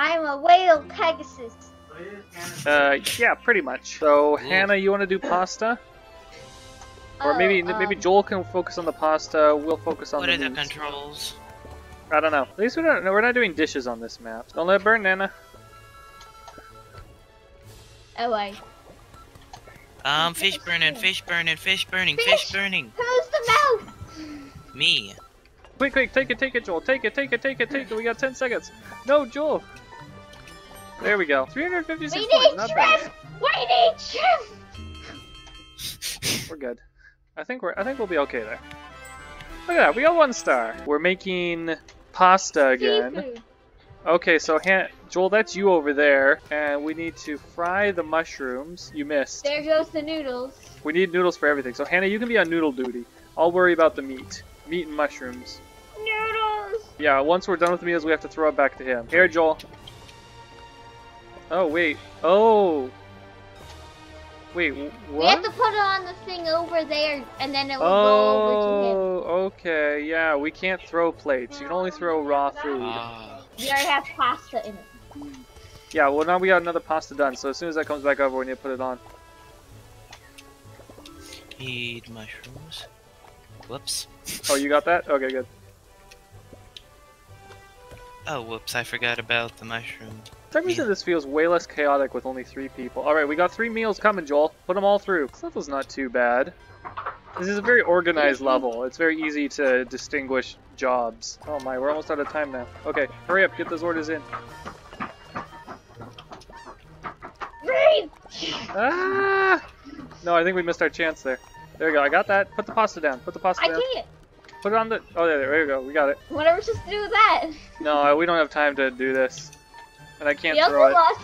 I'm a whale Pegasus. Uh, yeah, pretty much. So, Hannah, you want to do pasta? Or maybe Oh, maybe um, Joel can focus on the pasta. We'll focus on What the are the meat. controls? I don't know. At least we don't. No, we're not doing dishes on this map. Don't let it burn, Nana. Oh wait. Um, fish burning, fish burning, fish burning, fish Fish! burning. Who's the mouth? Me. Quick, quick, take it, take it, Joel. Take it, take it, take it, take it. We got 10 seconds. No, Joel. There we go. 356 We points. need Not shrimp. bad. We need shrimp. We're good. I think we're. I think we'll be okay there. Look at that. We got one star. We're making pasta again. Seafood. Okay, so Han- Joel, that's you over there, and we need to fry the mushrooms. You missed. There goes the noodles. We need noodles for everything. So Hannah, you can be on noodle duty. I'll worry about the meat, meat and mushrooms. Noodles. Yeah, once we're done with the meals, we have to throw it back to him. Here, Joel. Oh wait. Oh. Wait. wh- We have to put it on the thing over there, and then it will go over to him. Oh, okay. Yeah, we can't throw plates. You can only throw raw food. Ah. We already have pasta in it. Yeah, well now we got another pasta done. So as soon as that comes back over, we need to put it on. need mushrooms. Whoops. Oh, you got that? Okay, good. Oh, whoops, I forgot about the mushroom. For some reason, this feels way less chaotic with only three people. All right, we got three meals coming, Joel. Put them all through. This level's not too bad. This is a very organized level. It's very easy to distinguish jobs. Oh my, we're almost out of time now. Okay, hurry up, get those orders in. Read. Ah! No, I think we missed our chance there. There we go. I got that. Put the pasta down. Put the pasta I down. can't. Put it on the. Oh, there, there we go. We got it. What are we supposed to do with that? No, we don't have time to do this, and I can't We also throw it. lost,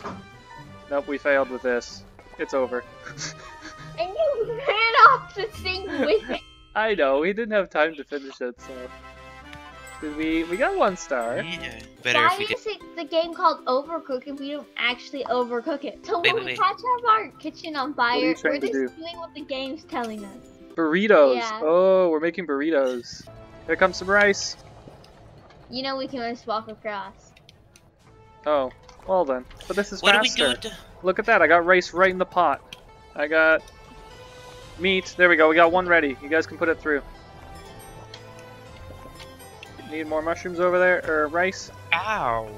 Nope, we failed with this. It's over. and you ran off the thing with it. I know. We didn't have time to finish it, so. Did we? We got one star. Yeah. Better Why if we did. is it the game called Overcook if we don't actually overcook it? So Wait, when wait, we wait. catch up our kitchen on fire, we're just do? doing what the game's telling us. Burritos. Yeah. Oh, we're making burritos. Here comes some rice. You know we can just walk across. Oh, well then. But this is What do we faster. do? To... Look at that. I got rice right in the pot. I got meat. There we go. We got one ready. You guys can put it through. Need more mushrooms over there or rice? Ow.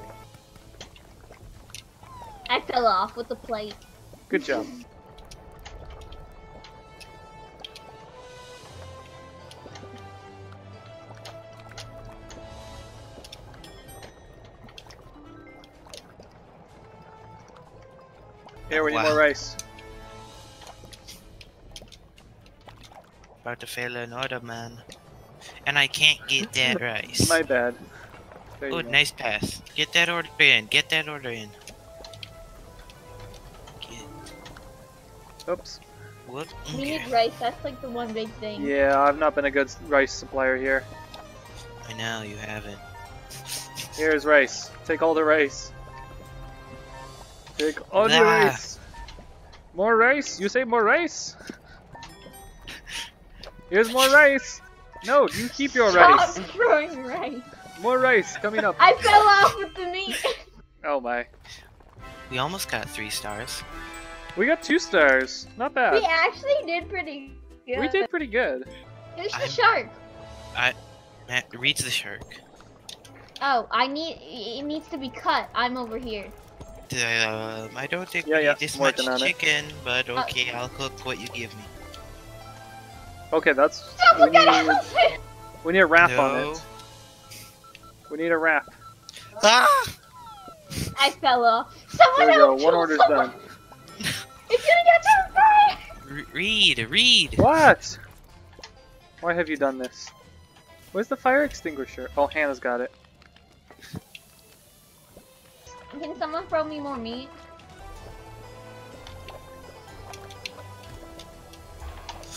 I fell off with the plate. Good job. Here, we need more rice. About to fail another man. And I can't get that rice. My bad. There Oh, nice pass. Get that order in. Get that order in. Get... Oops. Whoop. We need rice. That's like the one big thing. Yeah, I've not been a good rice supplier here. I know you haven't. Here's rice. Take all the rice. Take all the Ah. rice. More rice? You say more rice? Here's more rice. No, you keep your Stop rice. throwing rice. More rice coming up. I fell off with the meat. Oh my. We almost got three stars. We got two stars. Not bad. we actually did pretty good. We did pretty good. Here's the I'm- shark. Matt, reads the shark. Oh, I need. It needs to be cut. I'm over here. Um, I don't think Yeah, we yeah, need this much working on it. chicken, but Uh, okay, I'll cook what you give me. Okay, that's. Stop! We need, it. we need a wrap on it. We need a wrap. Ah! I fell off. Someone There we go. One order's someone. done. It's gonna get on fire. Re- read, read. What? Why have you done this? Where's the fire extinguisher? Oh, Hannah's got it. Can someone throw me more meat?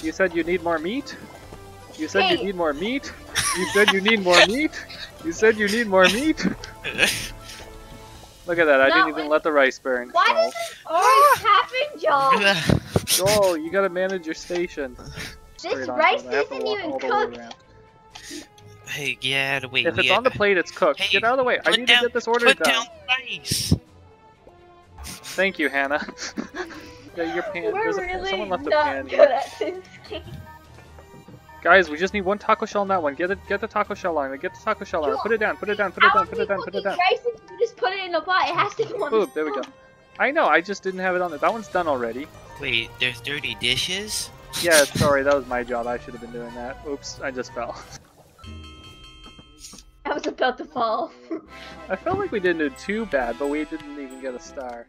You said you need more meat? You said you need more meat? You said you need more meat? You said you need more meat? Look at that, I No, didn't even let the rice burn. Why Joel. does this always ah! happen, Joel? Joel, you gotta manage your station. This rice isn't even all cooked. Around. hey, yeah, wait. If we, it's on the plate, it's cooked. Hey, Get out of the way. I need down- to get this order Put done. down twice. Thank you, Hannah. yeah, your pan. We're There's a, really someone left a not pan good here. at this game. Guys, we just need one taco shell on that one. Get it. Get the taco shell on. Get the taco shell on it. Yo, Put it down. Put it down. Put it down. Put it down. Put it down. many fucking rice you just put it in a pot? It has to go on Boom. There we go. I know. I just didn't have it on there. That one's done already. Wait, there's dirty dishes? Yeah, sorry. That was my job. I should have been doing that. Oops. I just fell. I was about to fall. I felt like we didn't do too bad, but we didn't even get a star.